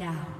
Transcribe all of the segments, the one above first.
down.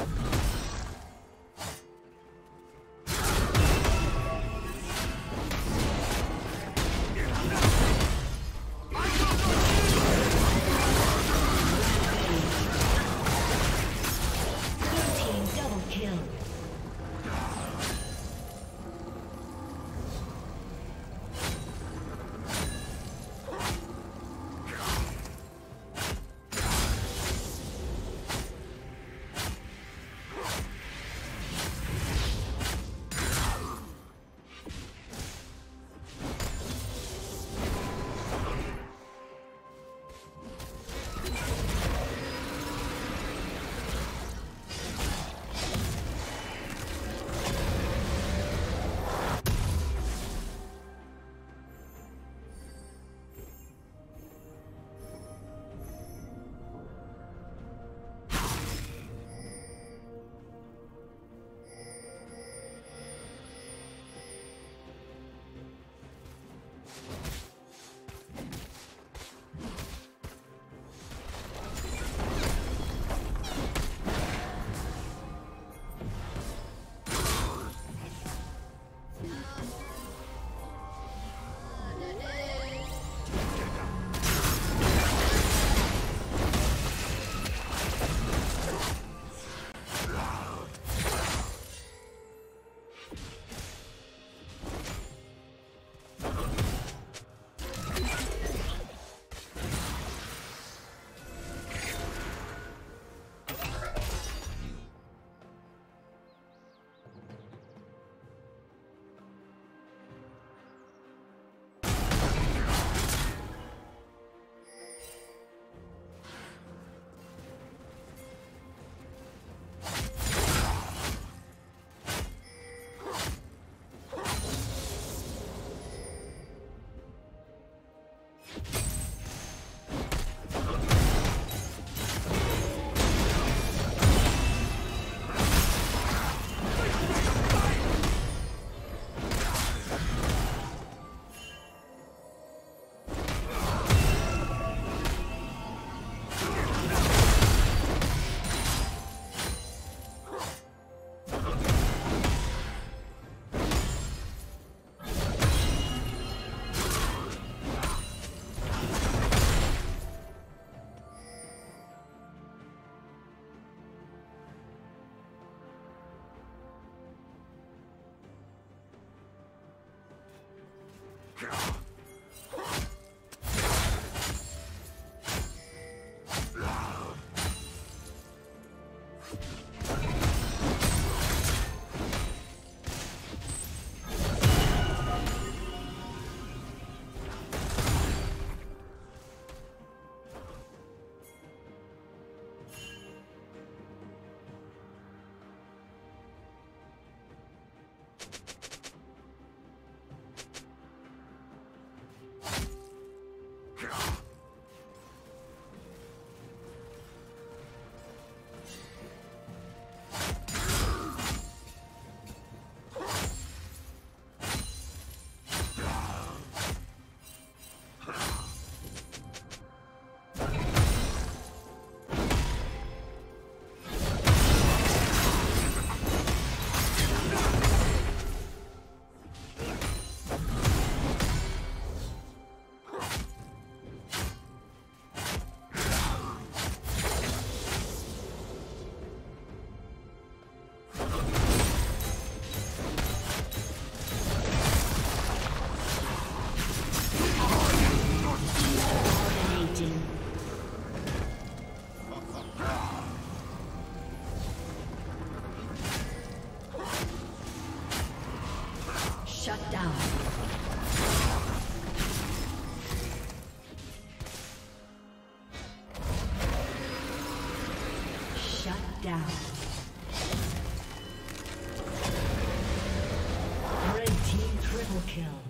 you down. Red team triple kill.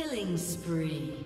Killing spree.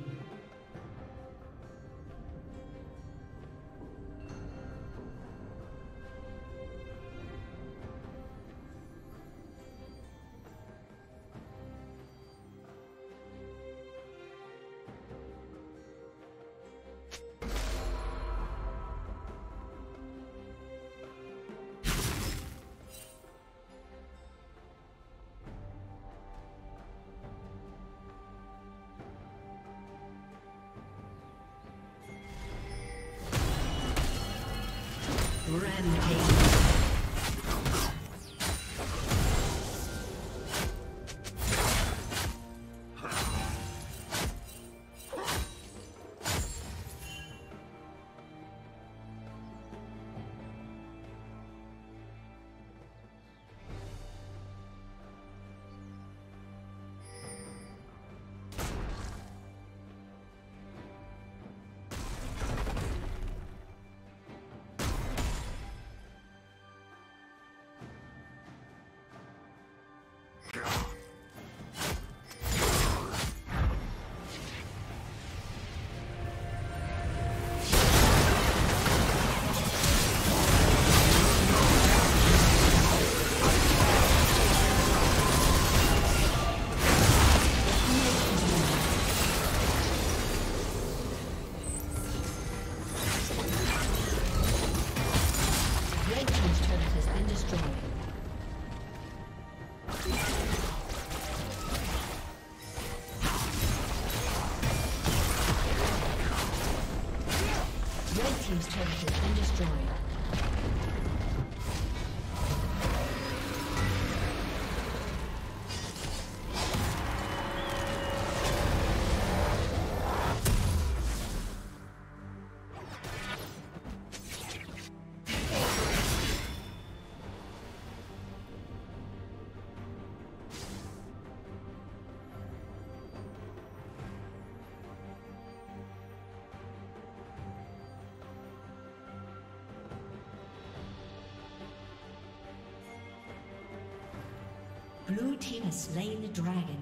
Blue team has slain the dragon.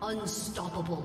Unstoppable.